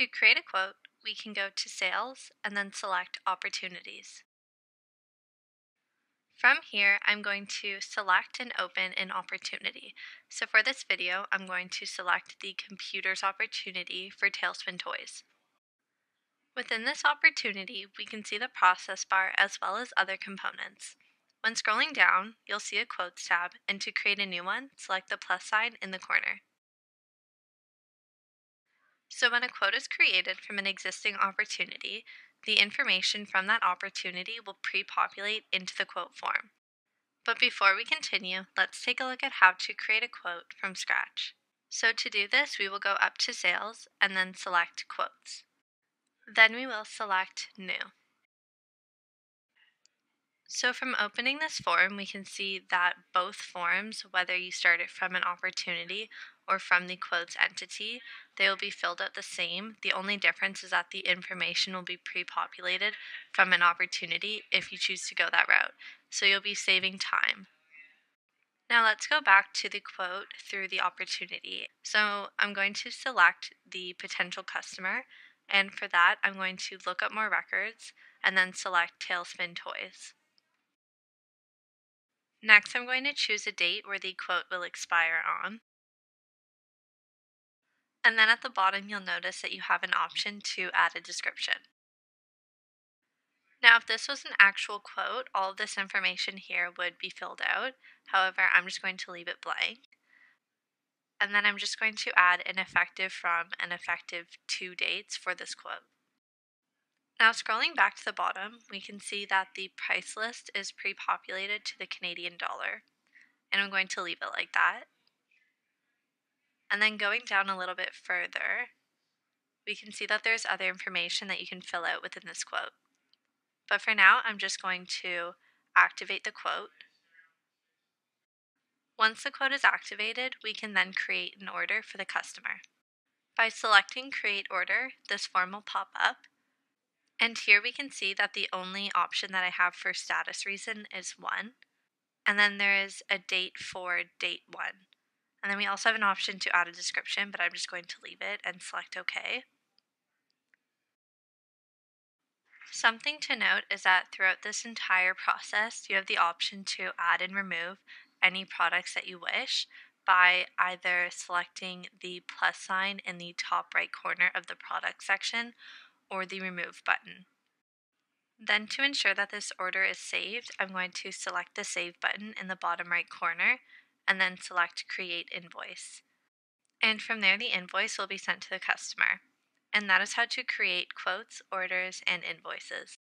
To create a quote, we can go to Sales and then select Opportunities. From here, I'm going to select and open an opportunity. So for this video, I'm going to select the Computers opportunity for Tailspin Toys. Within this opportunity, we can see the process bar as well as other components. When scrolling down, you'll see a Quotes tab, and to create a new one, select the plus sign in the corner. So when a quote is created from an existing opportunity, the information from that opportunity will pre-populate into the quote form. But before we continue, let's take a look at how to create a quote from scratch. So to do this, we will go up to Sales and then select Quotes. Then we will select New. So from opening this form, we can see that both forms, whether you start it from an opportunity or from the quotes entity, they will be filled out the same. The only difference is that the information will be pre-populated from an opportunity if you choose to go that route. So you'll be saving time. Now let's go back to the quote through the opportunity. So I'm going to select the potential customer and for that I'm going to look up more records and then select Tailspin Toys. Next I'm going to choose a date where the quote will expire on. And then at the bottom, you'll notice that you have an option to add a description. Now, if this was an actual quote, all of this information here would be filled out. However, I'm just going to leave it blank. And then I'm just going to add an effective from and effective to dates for this quote. Now, scrolling back to the bottom, we can see that the price list is pre-populated to the Canadian dollar. And I'm going to leave it like that. And then going down a little bit further, we can see that there's other information that you can fill out within this quote. But for now, I'm just going to activate the quote. Once the quote is activated, we can then create an order for the customer. By selecting Create Order, this form will pop up. And here we can see that the only option that I have for status reason is Won. And then there is a date for date Won. And then we also have an option to add a description, but I'm just going to leave it and select OK. Something to note is that throughout this entire process, you have the option to add and remove any products that you wish by either selecting the plus sign in the top right corner of the product section or the remove button. Then to ensure that this order is saved, I'm going to select the save button in the bottom right corner and then select Create Invoice. And from there, the invoice will be sent to the customer. And that is how to create quotes, orders, and invoices.